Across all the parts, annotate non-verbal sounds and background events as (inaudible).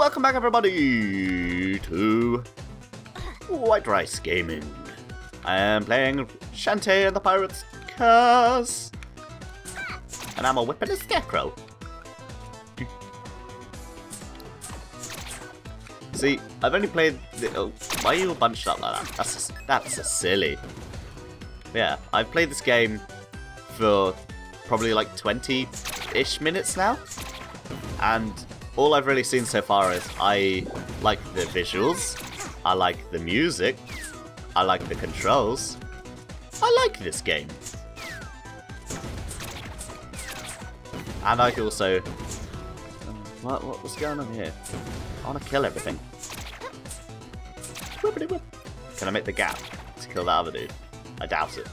Welcome back everybody to White Rice Gaming. I am playing Shantae and the Pirate's Curse. And I'm a whipping a scarecrow. See, I've only played the, oh, why are you bunched up like that? That's that's silly. Yeah, I've played this game for probably like 20-ish minutes now. And all I've really seen so far is I like the visuals, I like the music, I like the controls. I like this game. And I also... Uh, what, what, what's going on here? I want to kill everything. Can I make the gap to kill that other dude? I doubt it.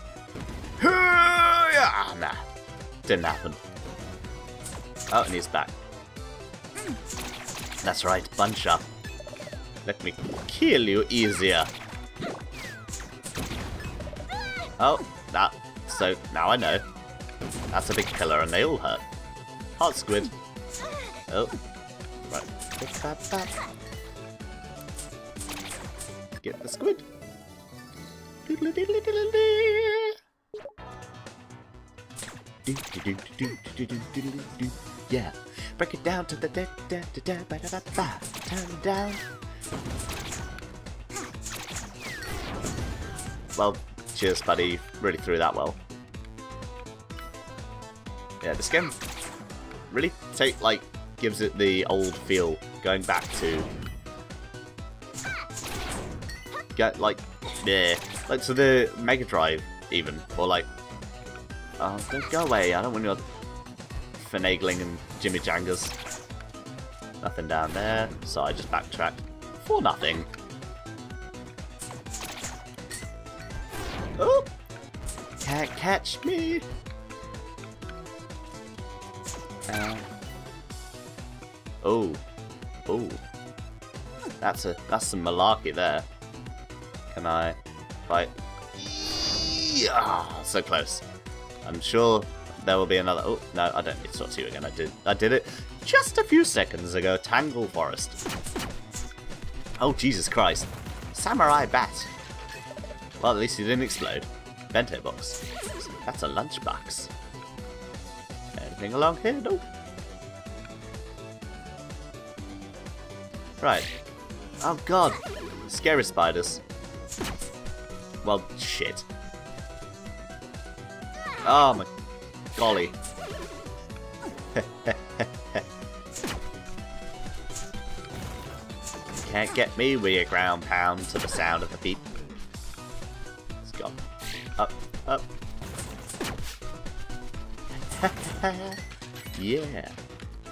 Nah, didn't happen. Oh, and he's back. That's right, bunch up. Let me kill you easier. Oh, that. So now I know. That's a big killer and they all hurt. Hot squid. Oh. Right. Get the squid. Yeah. Break it down to the da da da da ba da da ba. Turn it down. Well, cheers, buddy. Really threw that well. Yeah, this game really take like gives it the old feel, going back to get like yeah, like to the Mega Drive even, or like oh, don't go away. I don't want your finagling and Jimmy Jangas. Nothing down there, so I just backtracked for nothing. Oh! Can't catch me! Uh, oh. Oh. That's a that's some malarkey there. Can I fight? Yeah, so close. I'm sure there will be another. Oh no, I don't need to you again. I did. I did it just a few seconds ago. Tangle Forest. Oh Jesus Christ! Samurai bat. Well, at least he didn't explode. Bento box. That's a lunchbox. Anything along here? Nope. Right. Oh god. Scary spiders. Well, shit. Oh my golly. Can't get me with your ground pound to the sound of the beat. Let's go. Up, up. (laughs) yeah.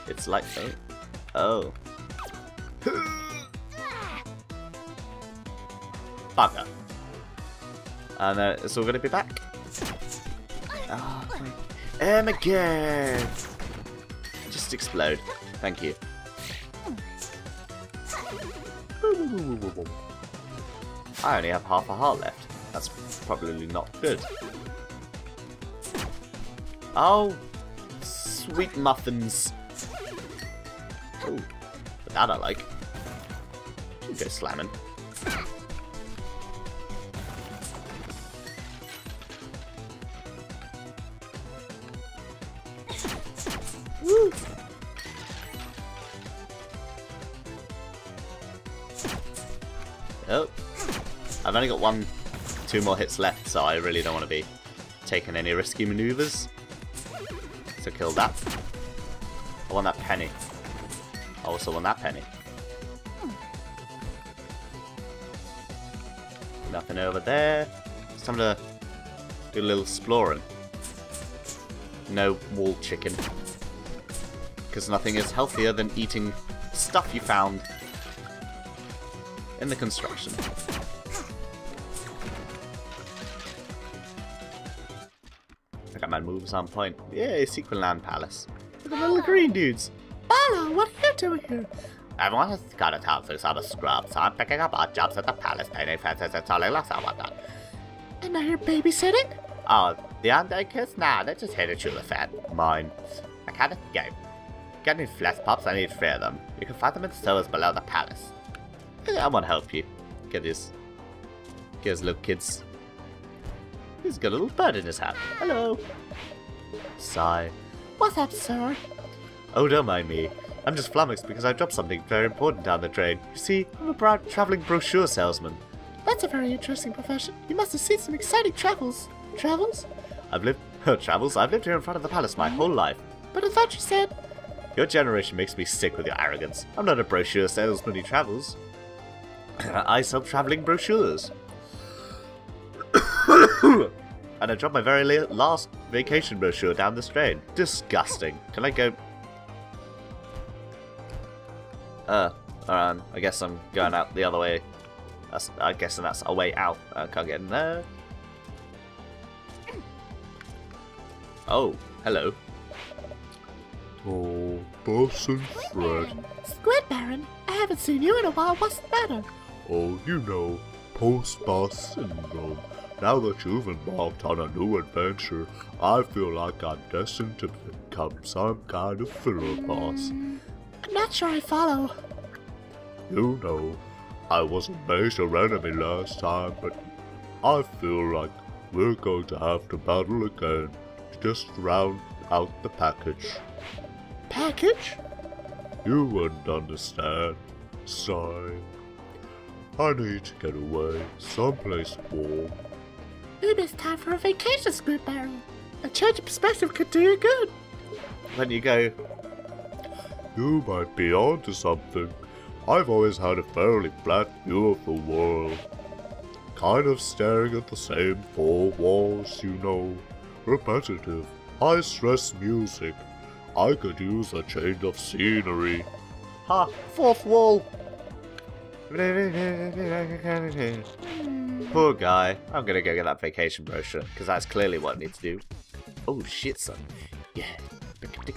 It's like, oh. Oh. Bugger. And uh, it's all going to be back. Um, again. Just explode. Thank you. I only have half a heart left. That's probably not good. Oh, sweet muffins. Oh, that I like. Go slamming. I've only got one, two more hits left, so I really don't want to be taking any risky maneuvers. So kill that. I want that penny. I also want that penny. Nothing over there. It's time to do a little exploring. No wall chicken. Because nothing is healthier than eating stuff you found in the construction. I got my moves on point. Yay, Sequin Land Palace. Look at the little ah. green dudes. Bolo, what are you doing here? Everyone has got a town for some scrubs, so I'm picking up odd jobs at the palace, painting fences and selling less and whatnot. And now you're babysitting? Oh, the undertakers? Nah, they're just here to chew the fat. Mine. I kind of game. Get any flesh pops? I need three of them. You can find them in the stores below the palace. I want to help you. Get this. Get his little kids. He's got a little bird in his hat. Hello. Sigh. What's up, sir? Oh, don't mind me. I'm just flummoxed because I dropped something very important down the drain. You see, I'm a bra traveling brochure salesman. That's a very interesting profession. You must have seen some exciting travels. Travels? I've lived... travels? I've lived here in front of the palace my whole life. But I thought you said... Your generation makes me sick with your arrogance. I'm not a brochure salesman who travels. I sell traveling brochures. And I dropped my very last vacation brochure down the drain. Disgusting. Can I go... Uh, um, I guess I'm going out the other way. That's, I guess that's a way out. I can't get in there. Oh, hello. Oh, Buzz and Fred. Squid Baron, I haven't seen you in a while. What's the matter? Oh, you know, post-boss syndrome. Now that you've embarked on a new adventure, I feel like I'm destined to become some kind of filler boss. I'm not sure I follow. You know, I was a major enemy last time, but I feel like we're going to have to battle again to just round out the package. Package? You wouldn't understand. Sigh. I need to get away, someplace warm. Maybe it's time for a vacation, Squid Baron. A change of perspective could do you good. Then you go... You might be onto something. I've always had a fairly flat view of the world. Kind of staring at the same four walls, you know. Repetitive, high-stress music. I could use a change of scenery. Ha! Fourth wall! (laughs) (laughs) Hmm. Poor guy. I'm gonna go get that vacation brochure, because that's clearly what I need to do. Oh shit, son. Yeah. With the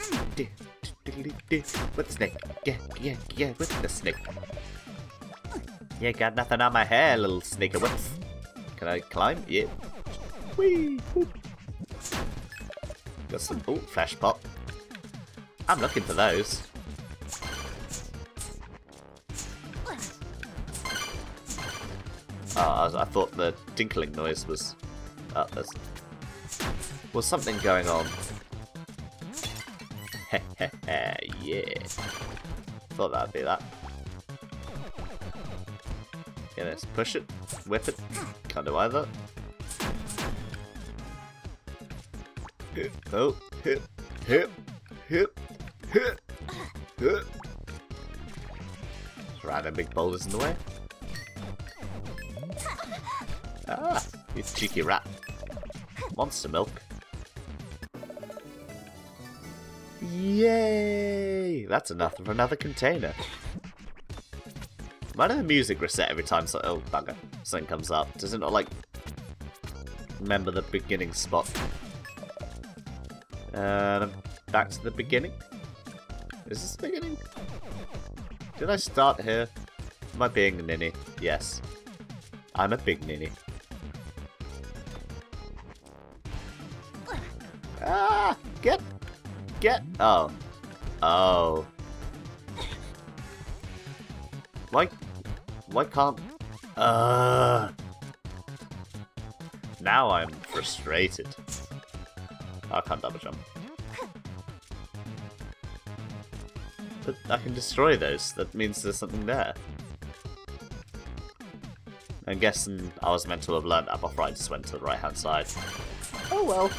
snake. Yeah, yeah, yeah, with the snake. Yeah, got nothing on my hair, little sneaker whips. Can I climb? Yeah. Whee! Got some oh, flash pop. I'm looking for those. I, I thought the tinkling noise was... Oh, there's... Was something going on. (laughs) yeah. Thought that'd be that. Yeah, let's push it, whip it. Can't do either. Hip, Oh, hip, hip, hip, hip, hip. Random big boulders in the way. Cheeky rat. Monster milk. Yay! That's enough for another container. Why does the music reset every time so oh bugger something comes up? Does it not like remember the beginning spot? And back to the beginning. Is this the beginning? Did I start here? Am I being a ninny? Yes. I'm a big ninny. Get! Oh. Oh. Why? Why can't... Uh... Now I'm frustrated. I can't double jump. But I can destroy those. That means there's something there. I'm guessing I was meant to have learned that before I just went to the right hand side. Oh well.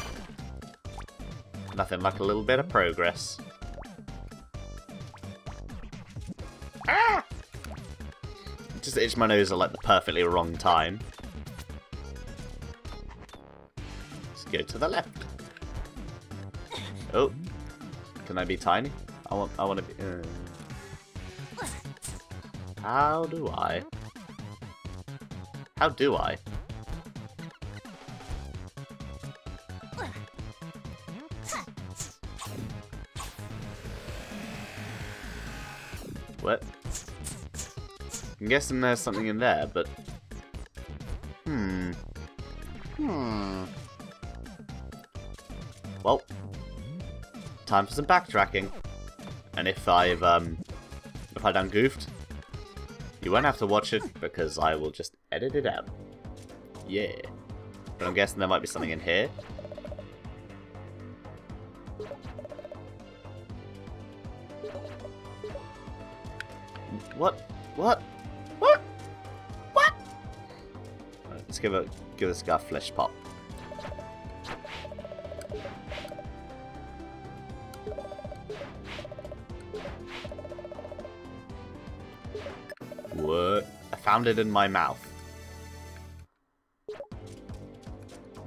Nothing like a little bit of progress. Ah! Just itch my nose at like the perfectly wrong time. Let's go to the left. Oh, can I be tiny? I want. I want to be. Uh... How do I? How do I? Guessing there's something in there, but... Hmm. Hmm. Well, time for some backtracking. And if I've um, if I done goofed, you won't have to watch it because I will just edit it out. Yeah. But I'm guessing there might be something in here. What? What? What? Give it give this guy a flesh pop. What? I found it in my mouth.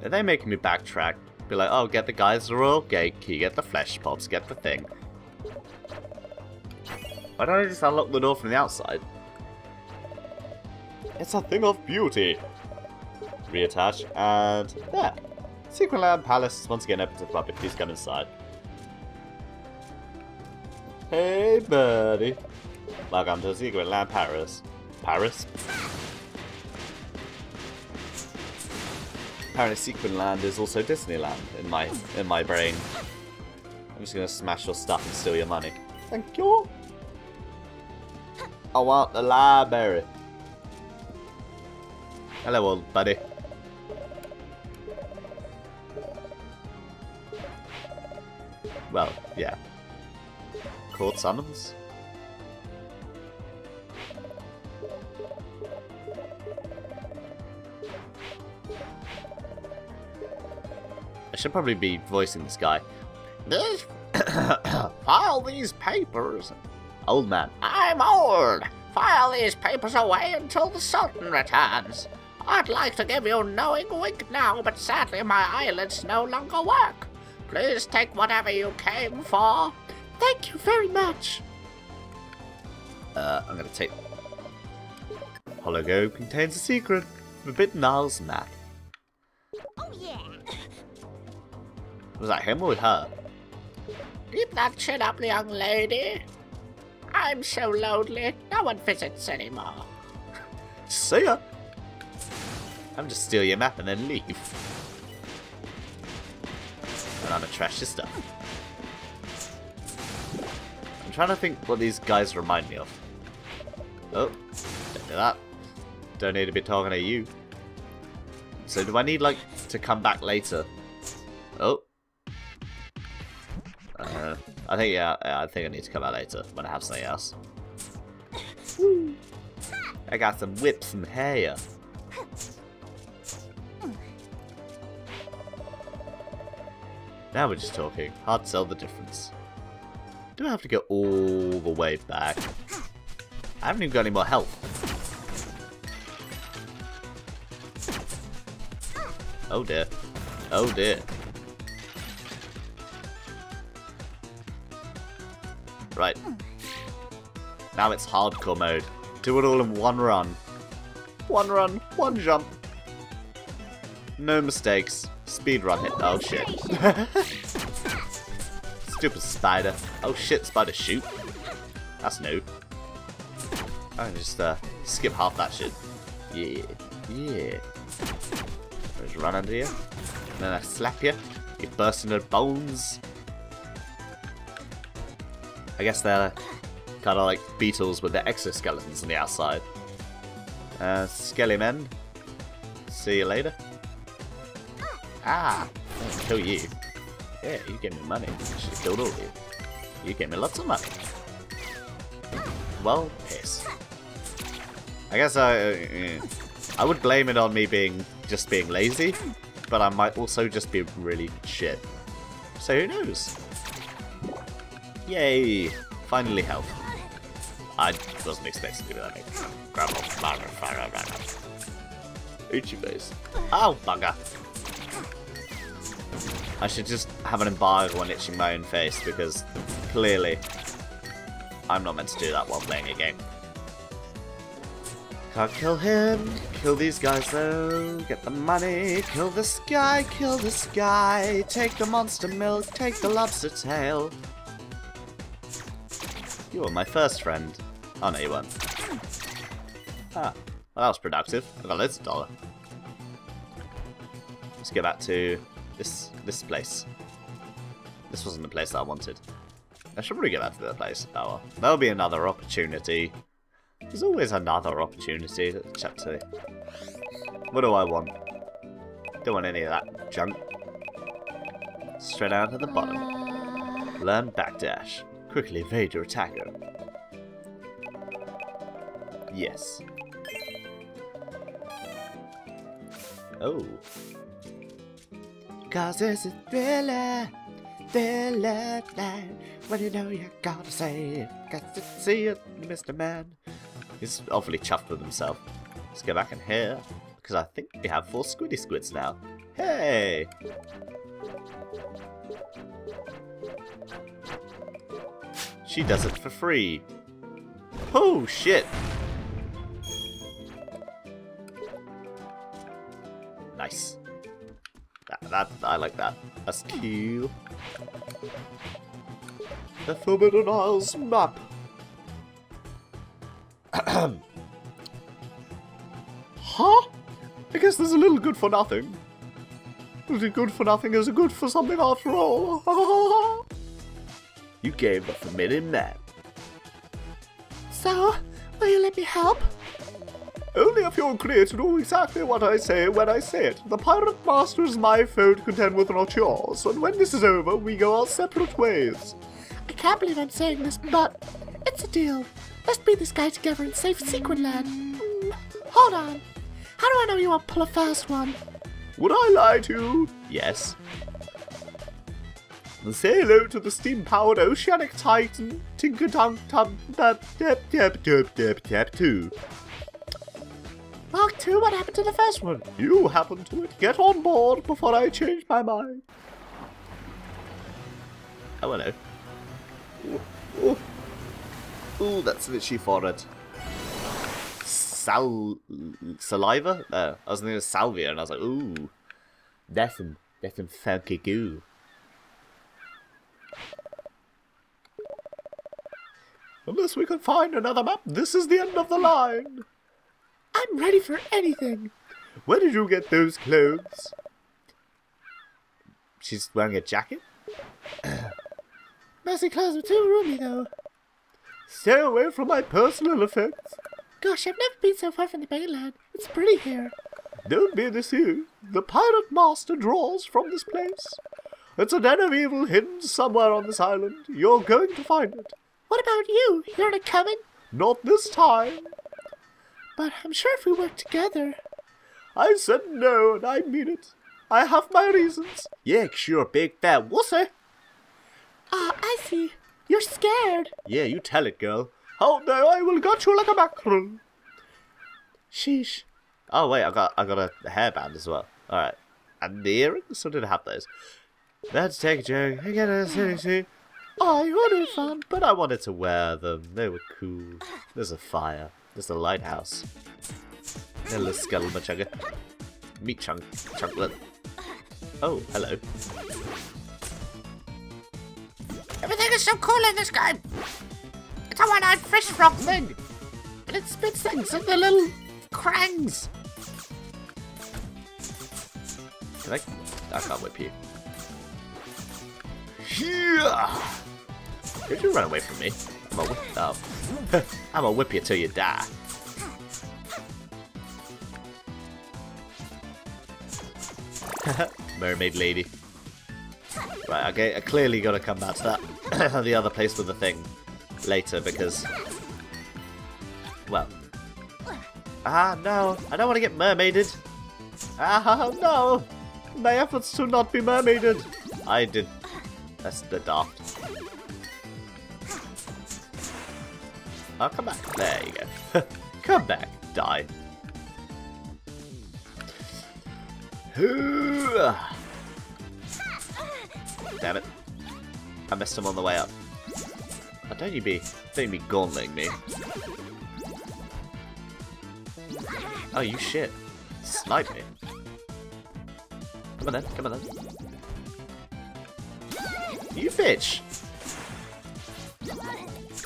Are they making me backtrack? Be like, oh, get the guys the royal gate key, get the flesh pops, get the thing. Why don't I just unlock the door from the outside? It's a thing of beauty. Reattach, and there. Sequin Land Palace is once again open to the public. Please come inside. Hey, buddy. Welcome to Sequin Land Paris. Paris? Apparently Sequin Land is also Disneyland in my in my brain. I'm just gonna smash your stuff and steal your money. Thank you. Oh, I want the library. Hello, old buddy. Well, yeah. Court summons? I should probably be voicing this guy. This (coughs) file these papers. Old man. I'm old. File these papers away until the Sultan returns. I'd like to give you a knowing wink now, but sadly my eyelids no longer work. Please take whatever you came for. Thank you very much. Uh, I'm gonna take. Hologo contains a secret. Forbidden Isles map. Oh yeah. Was that him or her? Keep that chin up, young lady. I'm so lonely. No one visits anymore. (laughs) See ya. I'm just steal your map and then leave. And I'm gonna trash your stuff. I'm trying to think what these guys remind me of. Oh, don't do that. Don't need to be talking to you. So do I need like to come back later? Oh. Uh, I think yeah, yeah, I think I need to come out later when I have something else. I got some whips and hair. Now we're just talking. Hard to tell the difference. Do I have to go all the way back? I haven't even got any more health. Oh dear. Oh dear. Right. Now it's hardcore mode. Do it all in one run. One run, one jump. No mistakes. Speed run hit. Oh shit. (laughs) Stupid spider. Oh shit, spider shoot. That's new. I can just uh, skip half that shit. Yeah, yeah. Just run under you. And then I slap you. You burst into bones. I guess they're kind of like beetles with their exoskeletons on the outside. Uh, Skelly Men. See you later. Ah, I'll kill you. Yeah, you gave me money. I should have killed all of you. You gave me lots of money. Well, piss. I guess I, uh, I would blame it on me being just being lazy, but I might also just be really shit. So who knows? Yay! Finally health. I wasn't expecting to do that. Grab Uchi base. Oh, bugger. I should just have an embargo on itching my own face because clearly I'm not meant to do that while playing a game. Can't kill him. Kill these guys though. Get the money. Kill this guy. Kill this guy. Take the monster milk. Take the lobster tail. You were my first friend. Oh no, you weren't. Ah, well, that was productive. I got loads of dollar. Let's go back to this this place. This wasn't the place that I wanted. I should probably get back to the place. Oh well. There'll be another opportunity. There's always another opportunity. What do I want? Don't want any of that junk. Straight down to the bottom. Learn backdash. Quickly evade your attacker. Yes. Oh. Cause it's a thriller, thriller night. When you know you gotta say it. Got to see it, Mr. Man. He's awfully chuffed with himself. Let's go back in here. Because I think we have four squiddy squids now. Hey! She does it for free. Oh, shit! Nice. That, I like that. That's cute. The Forbidden Isles map. (clears throat) huh? I guess there's a little good for nothing. Little good for nothing is a good for something after all. (laughs) you gave the forbidden map. So, will you let me help? Only if you're clear to do exactly what I say when I say it. The Pirate Master is my foe to contend with, not yours. And when this is over, we go our separate ways. I can't believe I'm saying this, but it's a deal. Let's beat this guy together and save Sequin Land. Hold on. How do I know you won't pull a fast one? Would I lie to you? Yes. Say hello to the steam-powered oceanic titan, Tinker Tunk Tum Tap Tap Tap Tap Tap Tap 2. Mark 2, what happened to the first one? You happened to it. Get on board before I change my mind. Oh, hello. Ooh, ooh. Ooh, that's literally forehead. Sal... Saliva? No, I was thinking of salvia, and I was like, ooh. That's some, that's some funky goo. Unless we can find another map, this is the end of the line. I'm ready for anything. Where did you get those clothes? She's wearing a jacket? (clears throat) Messy clothes are too roomy, though. Stay away from my personal effects. Gosh, I've never been so far from the mainland. It's pretty here. Don't be deceived. The pirate master draws from this place. It's a den of evil hidden somewhere on this island. You're going to find it. What about you? You're not coming? Not this time. But I'm sure if we work together. I said no, and I mean it. I have my reasons. Yeah, 'cause you're a big fat wussy. Ah, I see. You're scared. Yeah, you tell it, girl. How dare I will gut you like a mackerel. Sheesh. Oh wait, I got I got a hairband as well. All right, and the earrings. So didn't have those? Let's take a joke. I get a silly scene. I have fun. But I wanted to wear them. They were cool. There's a fire. There's a lighthouse. Hello, little. Meat chunk chunklet. Oh, hello. Everything is so cool in this game. It's a one-eyed fish frog thing. And it spits things into little crangs. Can I? I can't whip you. Yeah. Did you run away from me? I'm a whip. Oh. (laughs) I'm a whip you till you die. (laughs) Mermaid lady. Right, okay, I clearly got to come back to that (coughs) the other place with the thing later because, well, ah no, I don't want to get mermaided. Ah no, my efforts to not be mermaided. I did. That's the daft. Oh, come back. There you go. (laughs) come back. Die. (sighs) Damn it. I missed him on the way up. Oh, don't you be, don't you be gauntleting me. Oh, you shit. Snipe me. Come on then, come on then. You bitch!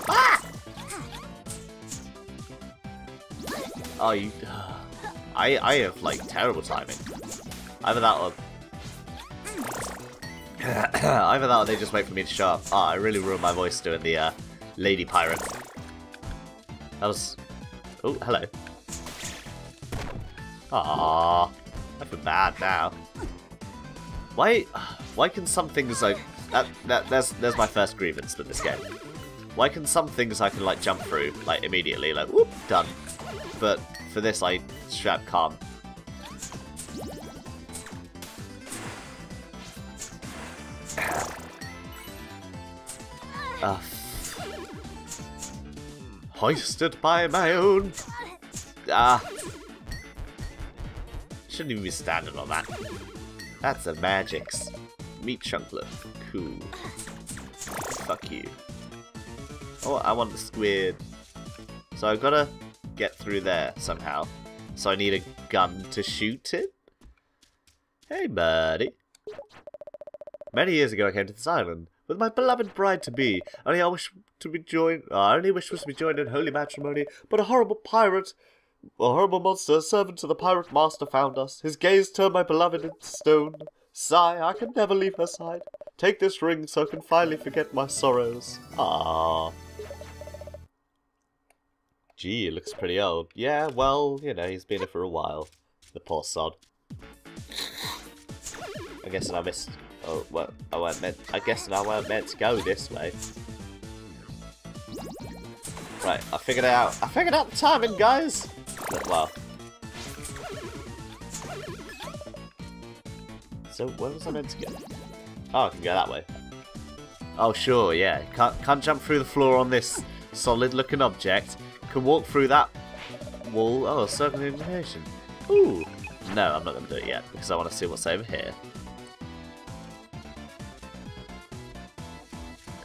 Ah! Oh, you... (sighs) I, I have, like, terrible timing. Either that or... (coughs) Either that or they just wait for me to show up. Ah, I really ruined my voice doing the uh, lady pirate. That was... Oh, hello. Ah, I feel bad now. Why, why can some things like that, that? There's, there's my first grievance with this game. Why can some things I can like jump through like immediately, like whoop, done. But for this, I strap can't. Uh, hoisted by my own. Ah. Shouldn't even be standing on that. That's a Magix. Meat chunklet. Cool. Fuck you. Oh, I want the squid. So I've gotta get through there somehow. So I need a gun to shoot it? Hey, buddy. Many years ago I came to this island with my beloved bride-to-be. Only I wish to be joined. I only wish was to be joined in holy matrimony, but a horrible pirate, a horrible monster, servant to the pirate master, found us. His gaze turned my beloved into stone. Sigh, I can never leave her side. Take this ring so I can finally forget my sorrows. Ah. Gee, it looks pretty old. Yeah, well, you know, he's been here for a while. The poor sod. I guess I missed Oh, well, I weren't meant. I guess I weren't meant to go this way. Right, I figured it out. I figured out the timing, guys. Well. So where was I meant to go? Oh, I can go that way. Oh, sure, yeah. Can't can't jump through the floor on this solid-looking object. Can walk through that wall. Oh, circumnavigation. Ooh. No, I'm not going to do it yet because I want to see what's over here.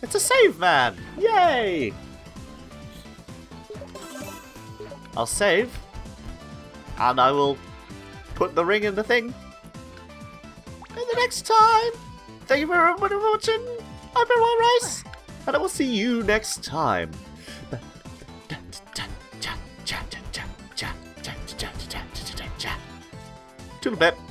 It's a save man! Yay! I'll save. And I will put the ring in the thing. And the next time, thank you very much for watching. I'm Ron Rice, and I will see you next time. Toodle bit.